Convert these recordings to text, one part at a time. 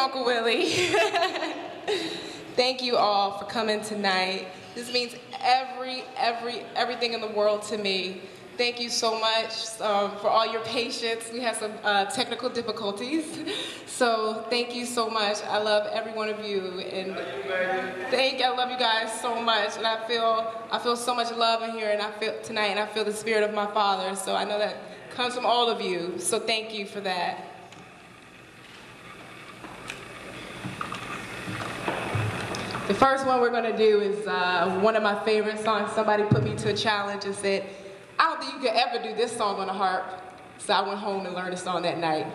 Uncle Willie. Thank you all for coming tonight. This means every, every, everything in the world to me. Thank you so much um, for all your patience. We have some uh, technical difficulties. So thank you so much. I love every one of you. And thank I love you guys so much. And I feel I feel so much love in here and I feel tonight and I feel the spirit of my father. So I know that comes from all of you. So thank you for that. The first one we're gonna do is uh, one of my favorite songs. Somebody put me to a challenge and said, I don't think you could ever do this song on a harp. So I went home and learned the song that night.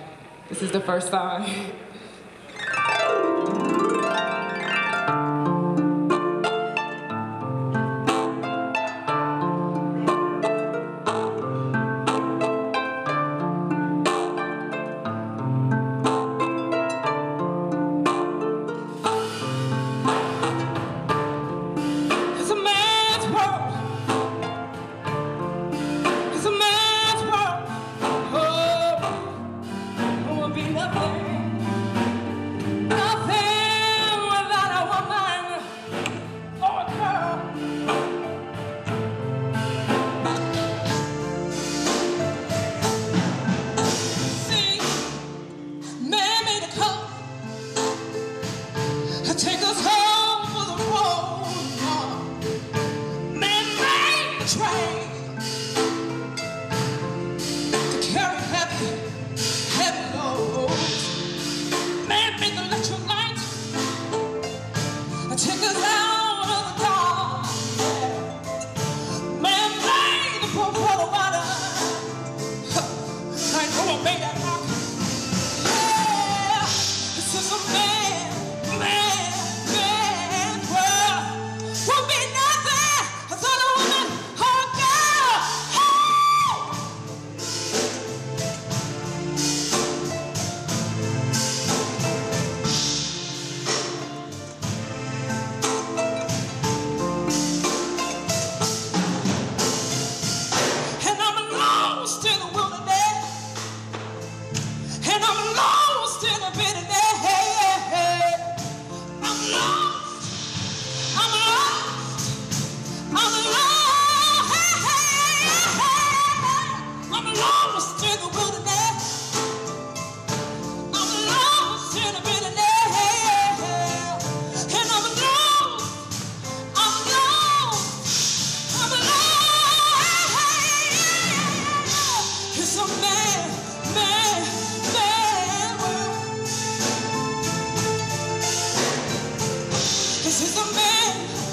This is the first song. man,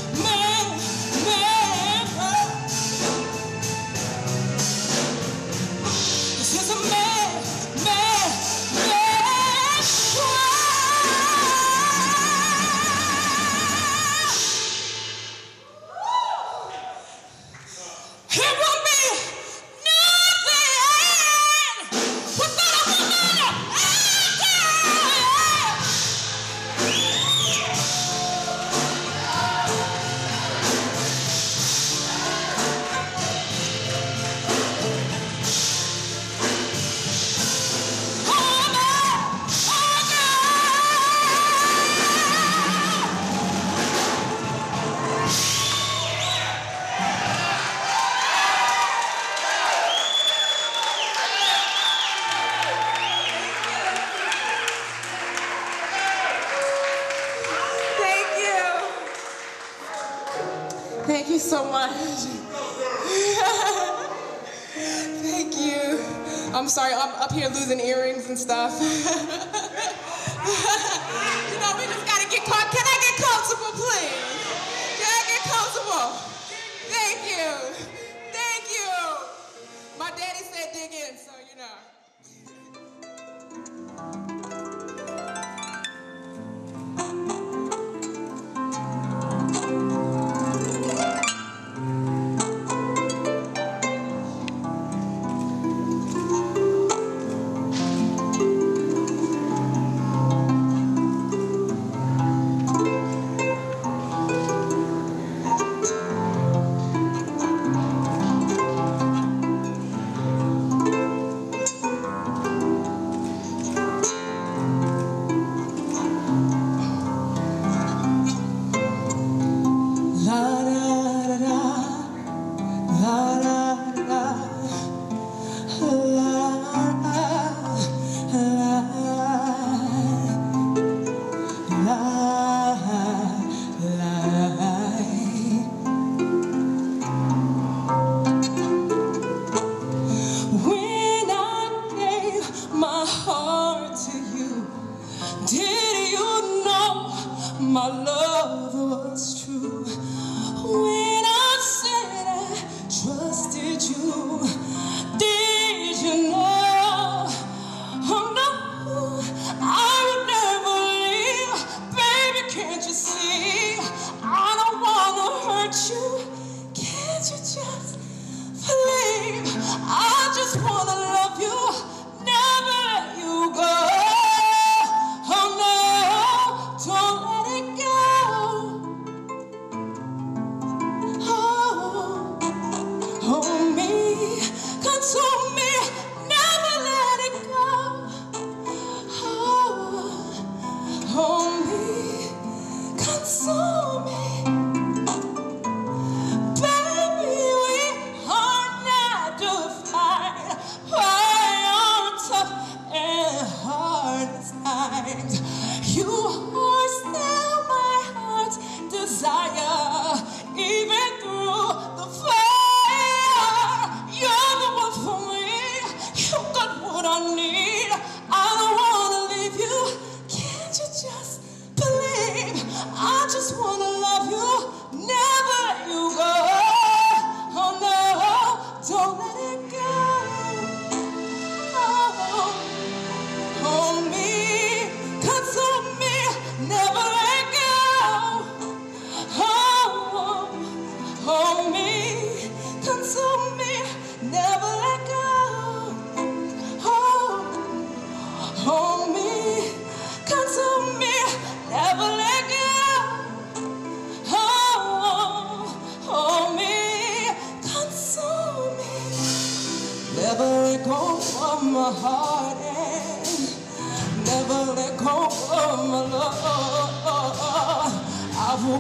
Thank you so much. Thank you. I'm sorry, I'm up here losing earrings and stuff. you know, we just gotta get caught. Can I get comfortable, please? Can I get comfortable? Thank you. Thank you. My daddy said dig in, so you know.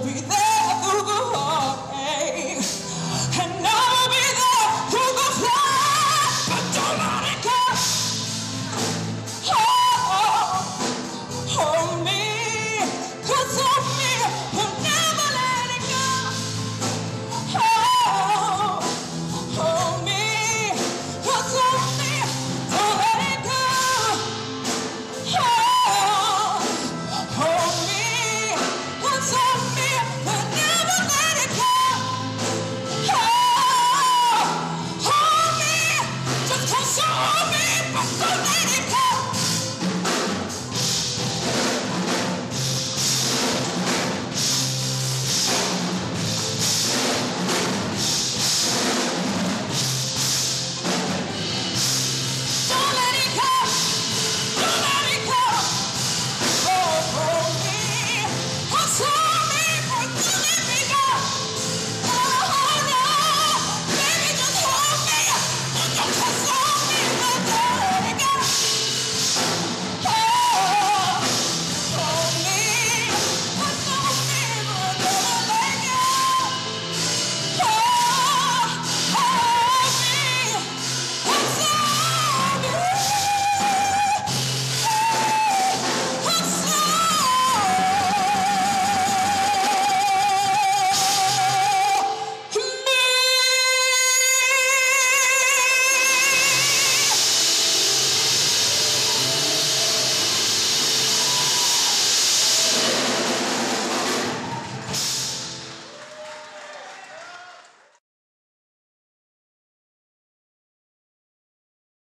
And never Oh,